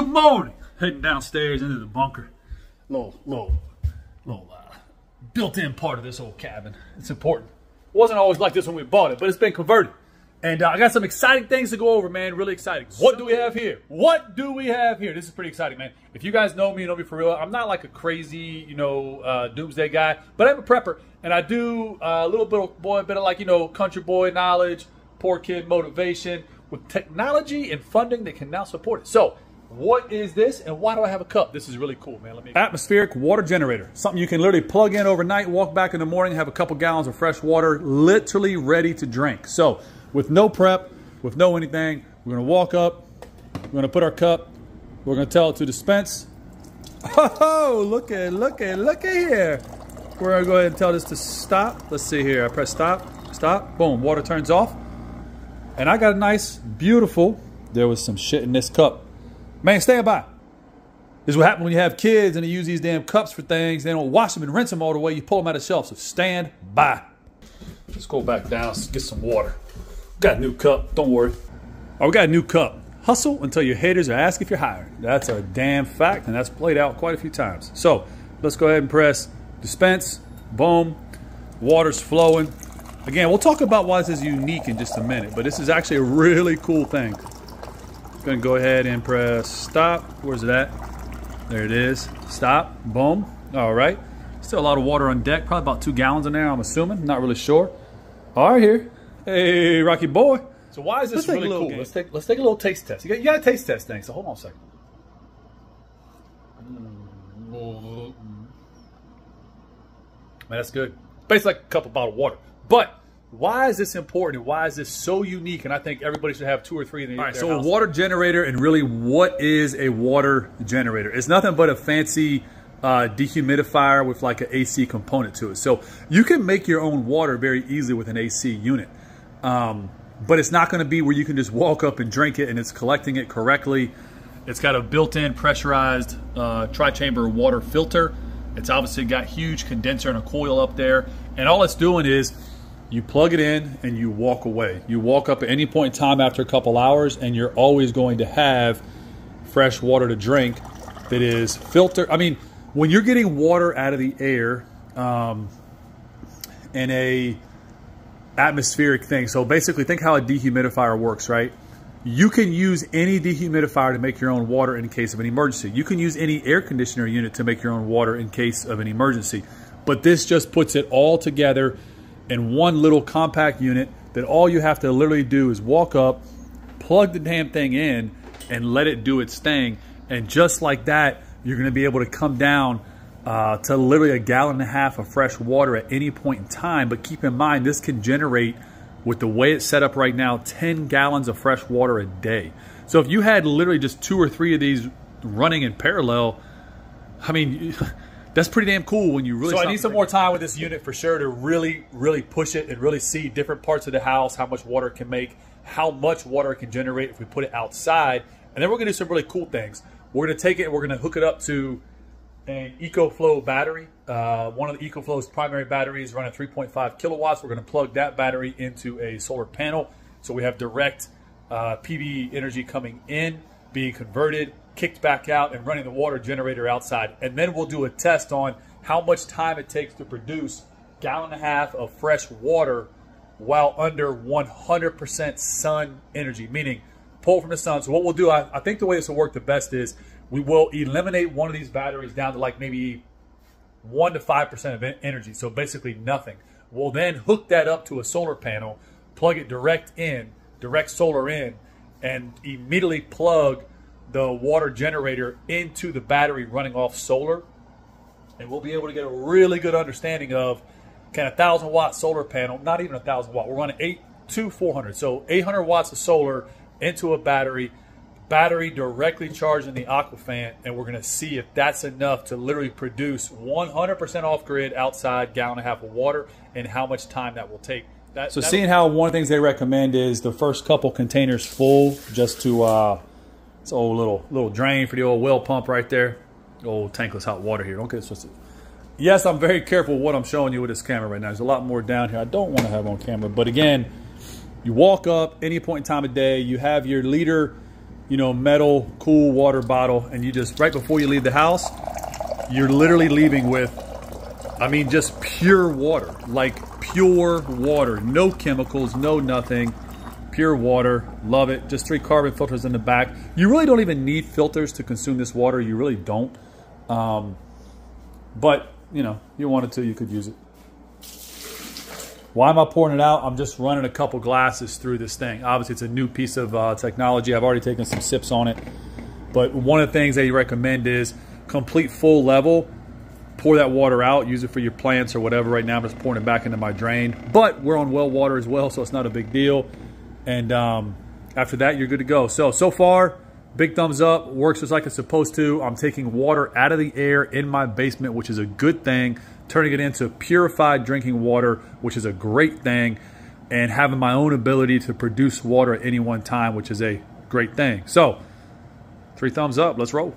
Good morning. Heading downstairs into the bunker. Little, little, little uh, built-in part of this old cabin. It's important. It wasn't always like this when we bought it, but it's been converted. And uh, I got some exciting things to go over, man. Really exciting. What do we have here? What do we have here? This is pretty exciting, man. If you guys know me, know me for real. I'm not like a crazy, you know, uh, doomsday guy, but I'm a prepper, and I do uh, a little bit of boy, a bit of like you know, country boy knowledge, poor kid motivation with technology and funding that can now support it. So what is this and why do I have a cup? This is really cool, man. Let me Atmospheric water generator. Something you can literally plug in overnight, walk back in the morning, have a couple gallons of fresh water, literally ready to drink. So with no prep, with no anything, we're gonna walk up, we're gonna put our cup, we're gonna tell it to dispense. Oh, look at, look at, look at here. We're gonna go ahead and tell this to stop. Let's see here, I press stop, stop, boom, water turns off. And I got a nice, beautiful, there was some shit in this cup. Man, stand by. This is what happens when you have kids and they use these damn cups for things. They don't wash them and rinse them all the way. You pull them out of the shelf. So stand by. Let's go back down, get some water. Got a new cup, don't worry. Oh, we got a new cup. Hustle until your haters are asked if you're hired. That's a damn fact, and that's played out quite a few times. So let's go ahead and press dispense. Boom. Water's flowing. Again, we'll talk about why this is unique in just a minute, but this is actually a really cool thing. Gonna go ahead and press stop. Where's it at? There it is. Stop. Boom. All right. Still a lot of water on deck. Probably about two gallons in there, I'm assuming. Not really sure. All right, here. Hey, Rocky boy. So why is this let's really cool? Game. Let's take let's take a little taste test. You got, you got a taste test thing. So hold on a second. Man, that's good. Basically like a cup of bottled water. But why is this important? Why is this so unique? And I think everybody should have two or three in the All right, so house. a water generator, and really, what is a water generator? It's nothing but a fancy uh, dehumidifier with like an AC component to it. So you can make your own water very easily with an AC unit. Um, but it's not going to be where you can just walk up and drink it and it's collecting it correctly. It's got a built-in pressurized uh, tri-chamber water filter. It's obviously got huge condenser and a coil up there. And all it's doing is you plug it in and you walk away. You walk up at any point in time after a couple hours and you're always going to have fresh water to drink that is filtered. I mean, when you're getting water out of the air um, in a atmospheric thing, so basically think how a dehumidifier works, right? You can use any dehumidifier to make your own water in case of an emergency. You can use any air conditioner unit to make your own water in case of an emergency. But this just puts it all together in one little compact unit that all you have to literally do is walk up, plug the damn thing in, and let it do its thing. And just like that, you're gonna be able to come down uh, to literally a gallon and a half of fresh water at any point in time. But keep in mind, this can generate, with the way it's set up right now, 10 gallons of fresh water a day. So if you had literally just two or three of these running in parallel, I mean, that's pretty damn cool when you really. So I need some more time with this unit for sure to really, really push it and really see different parts of the house, how much water it can make, how much water it can generate if we put it outside, and then we're gonna do some really cool things. We're gonna take it and we're gonna hook it up to an EcoFlow battery. Uh, one of the EcoFlow's primary batteries running 3.5 kilowatts. We're gonna plug that battery into a solar panel, so we have direct uh, PV energy coming in, being converted kicked back out and running the water generator outside. And then we'll do a test on how much time it takes to produce gallon and a half of fresh water while under 100% sun energy, meaning pull from the sun. So what we'll do, I, I think the way this will work the best is we will eliminate one of these batteries down to like maybe 1 to 5% of energy. So basically nothing. We'll then hook that up to a solar panel, plug it direct in, direct solar in, and immediately plug the water generator into the battery running off solar. And we'll be able to get a really good understanding of kind of 1,000 watt solar panel, not even a 1,000 watt. We're running 8 to 400. So 800 watts of solar into a battery, battery directly charging the Aquaphant, and we're going to see if that's enough to literally produce 100% off grid outside gallon and a half of water and how much time that will take. That, so seeing how one of the things they recommend is the first couple containers full just to uh, it's old little little drain for the old well pump right there. Old tankless hot water here. Don't get twisted. Yes, I'm very careful what I'm showing you with this camera right now. There's a lot more down here I don't want to have on camera. But again, you walk up any point in time of day, you have your liter you know, metal cool water bottle and you just, right before you leave the house, you're literally leaving with, I mean, just pure water, like pure water, no chemicals, no nothing, pure water, love it. Just three carbon filters in the back. You really don't even need filters to consume this water. You really don't. Um, but, you know, you wanted to, you could use it. Why am I pouring it out? I'm just running a couple glasses through this thing. Obviously, it's a new piece of uh, technology. I've already taken some sips on it. But one of the things they recommend is complete full level. Pour that water out, use it for your plants or whatever. Right now, I'm just pouring it back into my drain. But we're on well water as well, so it's not a big deal. And um, after that, you're good to go. So, so far, big thumbs up. Works just like it's supposed to. I'm taking water out of the air in my basement, which is a good thing turning it into purified drinking water, which is a great thing, and having my own ability to produce water at any one time, which is a great thing. So, three thumbs up. Let's roll.